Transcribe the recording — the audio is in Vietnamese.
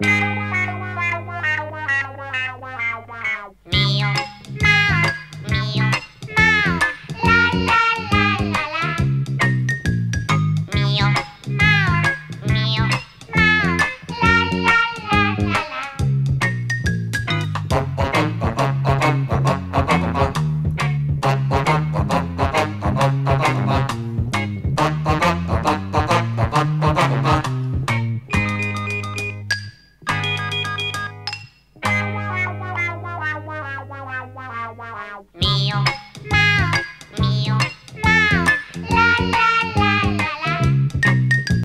Meow. meow, meow. Oh.